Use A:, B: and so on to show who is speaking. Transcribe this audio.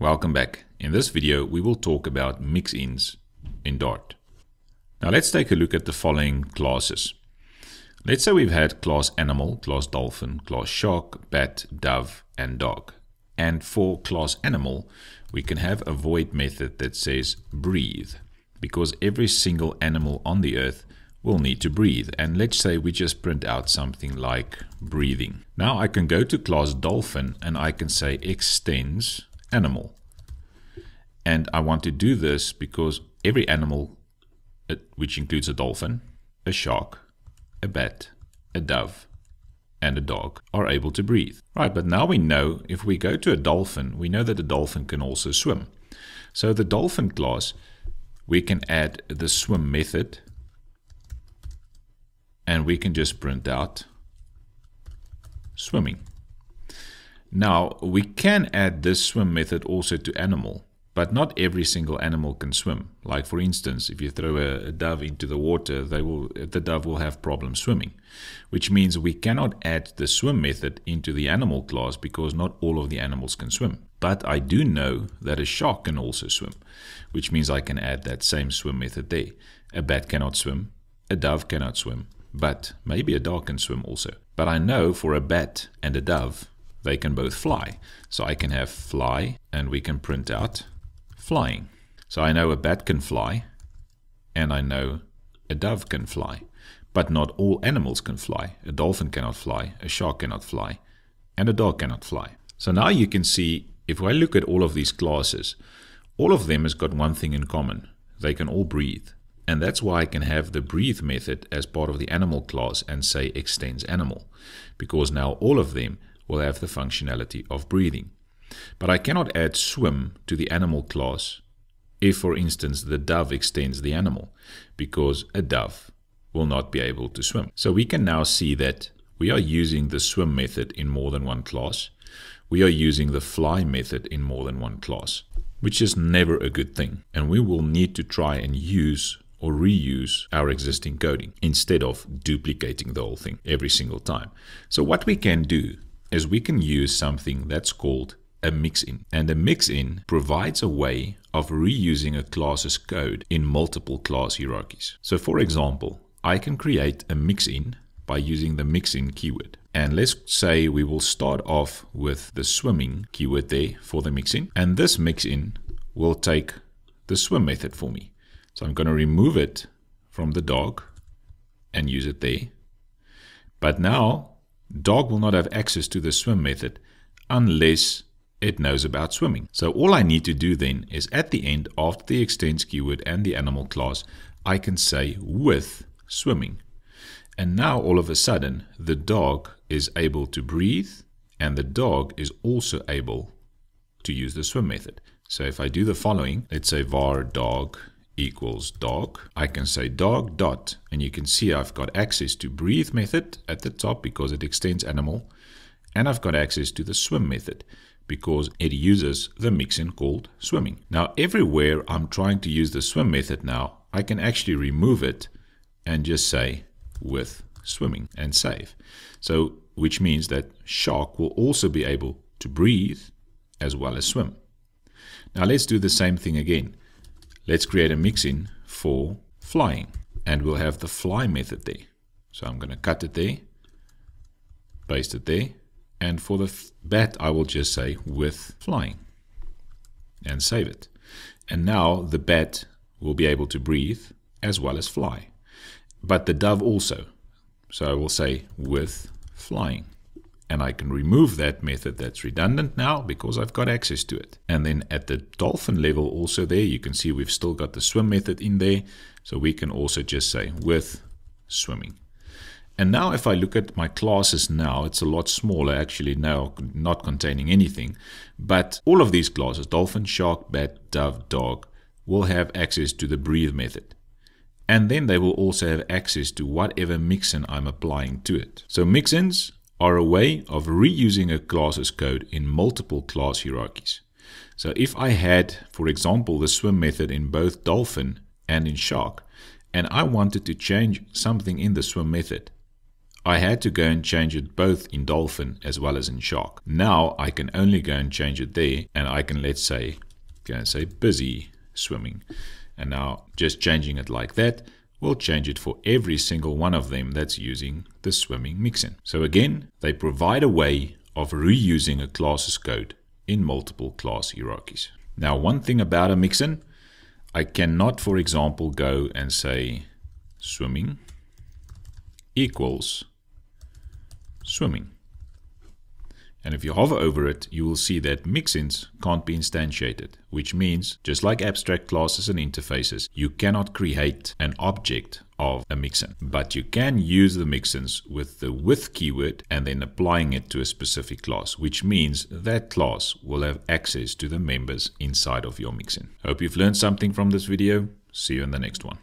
A: Welcome back. In this video, we will talk about mix-ins in Dart. Now let's take a look at the following classes. Let's say we've had class animal, class dolphin, class shark, bat, dove, and dog. And for class animal, we can have a void method that says breathe, because every single animal on the earth will need to breathe. And let's say we just print out something like breathing. Now I can go to class dolphin and I can say extends animal. And I want to do this because every animal, uh, which includes a dolphin, a shark, a bat, a dove, and a dog, are able to breathe. Right, but now we know if we go to a dolphin, we know that a dolphin can also swim. So the dolphin class, we can add the swim method, and we can just print out swimming. Now, we can add this swim method also to animal, but not every single animal can swim. Like for instance, if you throw a, dove into the water, they will, the dove will have problems swimming, which means we cannot add the swim method into the animal class because not all of the animals can swim. But I do know that a shark can also swim, which means I can add that same swim method there. A bat cannot swim, a dove cannot swim, but maybe a dog can swim also. But I know for a bat and a dove, they can both fly. So I can have fly and we can print out flying. So I know a bat can fly and I know a dove can fly. But not all animals can fly. A dolphin cannot fly, a shark cannot fly, and a dog cannot fly. So now you can see, if I look at all of these classes, all of them has got one thing in common. They can all breathe. And that's why I can have the breathe method as part of the animal class and say extends animal. Because now all of them will have the functionality of breathing. But I cannot add swim to the animal class if, for instance, the dove extends the animal, because a dove will not be able to swim. So we can now see that we are using the swim method in more than one class. We are using the fly method in more than one class, which is never a good thing. And we will need to try and use or reuse our existing coding instead of duplicating the whole thing every single time. So what we can do is we can use something that's called a mix-in. And a mix-in provides a way of reusing a class's code in multiple class hierarchies. So for example, I can create a mix-in by using the mix-in keyword. And let's say we will start off with the swimming keyword there for the mix-in. And this mix-in will take the swim method for me. So I'm going to remove it from the dog and use it there. But now dog will not have access to the swim method unless it knows about swimming. So all I need to do then is at the end after the extends keyword and the animal class, I can say with swimming. And now all of a sudden the dog is able to breathe and the dog is also able to use the swim method. So if I do the following, let's say var dog equals dog. I can say dog dot, and you can see I've got access to breathe method at the top because it extends animal, and I've got access to the swim method because it uses the mix-in called swimming. Now everywhere I'm trying to use the swim method now, I can actually remove it and just say with swimming and save. So which means that shark will also be able to breathe as well as swim. Now let's do the same thing again. Let's create a mix-in for flying and we'll have the fly method there. So I'm going to cut it there, paste it there, and for the bat I will just say with flying and save it. And now the bat will be able to breathe as well as fly, but the dove also. So I will say with flying and I can remove that method that's redundant now because I've got access to it. And then at the dolphin level also there, you can see we've still got the swim method in there. So we can also just say with swimming. And now if I look at my classes now, it's a lot smaller actually now, not containing anything. But all of these classes, dolphin, shark, bat, dove, dog, will have access to the breathe method. And then they will also have access to whatever mixin I'm applying to it. So mixins are a way of reusing a class's code in multiple class hierarchies. So if I had, for example, the swim method in both dolphin and in shark, and I wanted to change something in the swim method, I had to go and change it both in dolphin as well as in shark. Now I can only go and change it there and I can let's say go and say busy swimming. And now just changing it like that will change it for every single one of them that's using the swimming mixin. So again, they provide a way of reusing a class's code in multiple class hierarchies. Now, one thing about a mixin, I cannot, for example, go and say swimming equals swimming. And if you hover over it, you will see that mixins can't be instantiated, which means, just like abstract classes and interfaces, you cannot create an object of a mixin. But you can use the mixins with the with keyword and then applying it to a specific class, which means that class will have access to the members inside of your mixin. Hope you've learned something from this video. See you in the next one.